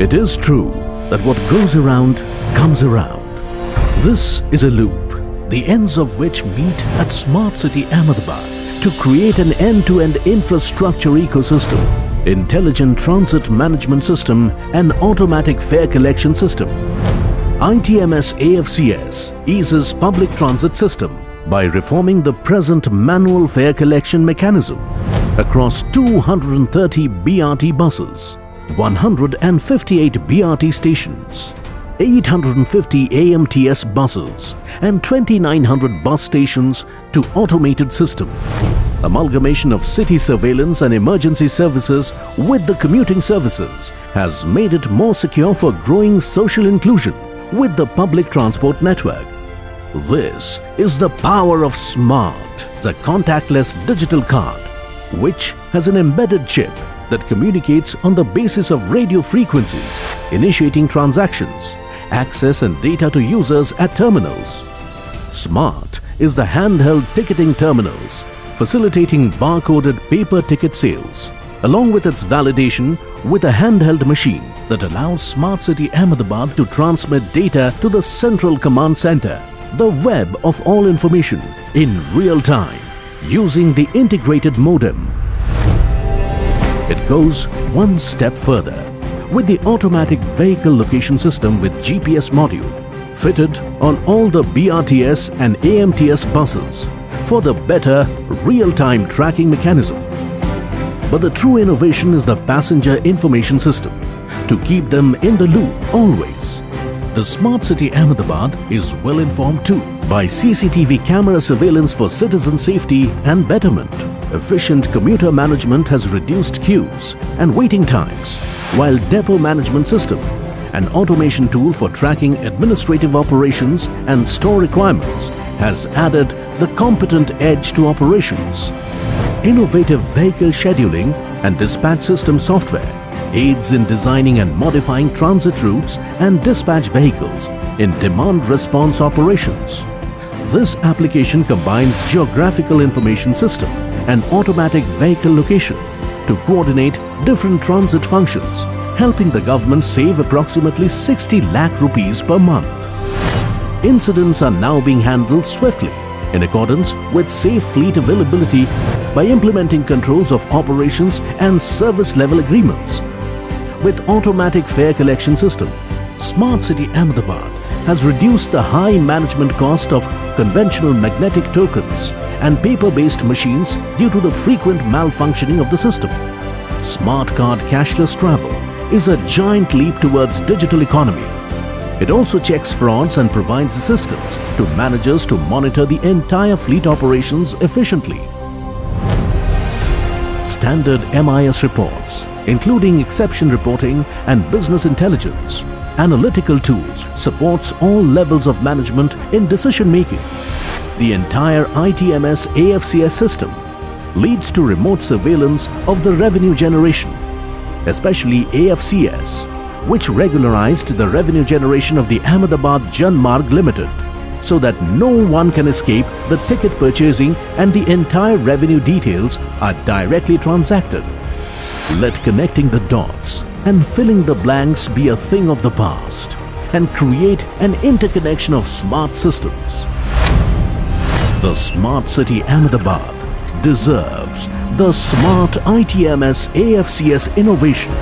It is true that what goes around comes around. This is a loop, the ends of which meet at Smart City Ahmedabad to create an end-to-end infrastructure ecosystem, intelligent transit management system and automatic fare collection system. ITMS AFCS eases public transit system by reforming the present manual fare collection mechanism across 230 BRT buses, 158 BRT stations, 850 AMTS buses and 2900 bus stations to automated system. Amalgamation of city surveillance and emergency services with the commuting services has made it more secure for growing social inclusion with the public transport network. This is the power of SMART, the contactless digital card, which has an embedded chip that communicates on the basis of radio frequencies, initiating transactions, access and data to users at terminals. SMART is the handheld ticketing terminals, facilitating barcoded paper ticket sales, along with its validation with a handheld machine that allows Smart City Ahmedabad to transmit data to the central command center, the web of all information in real time using the integrated modem. It goes one step further with the automatic vehicle location system with GPS module fitted on all the BRTS and AMTS buses for the better real-time tracking mechanism. But the true innovation is the passenger information system to keep them in the loop always. The Smart City Ahmedabad is well informed too by CCTV camera surveillance for citizen safety and betterment. Efficient commuter management has reduced queues and waiting times, while depot management system, an automation tool for tracking administrative operations and store requirements, has added the competent edge to operations. Innovative vehicle scheduling and dispatch system software aids in designing and modifying transit routes and dispatch vehicles in demand response operations. This application combines geographical information system and automatic vehicle location to coordinate different transit functions, helping the government save approximately 60 lakh rupees per month. Incidents are now being handled swiftly in accordance with safe fleet availability by implementing controls of operations and service level agreements. With automatic fare collection system, Smart City Ahmedabad has reduced the high management cost of conventional magnetic tokens and paper-based machines due to the frequent malfunctioning of the system. Smart Card cashless travel is a giant leap towards digital economy. It also checks frauds and provides assistance to managers to monitor the entire fleet operations efficiently. Standard MIS reports, including exception reporting and business intelligence, analytical tools supports all levels of management in decision making. The entire ITMS AFCS system leads to remote surveillance of the revenue generation, especially AFCS, which regularized the revenue generation of the Ahmedabad Jan Marg Limited so that no one can escape the ticket purchasing and the entire revenue details are directly transacted. Let connecting the dots and filling the blanks be a thing of the past and create an interconnection of smart systems. The Smart City Ahmedabad deserves the Smart ITMS AFCS innovation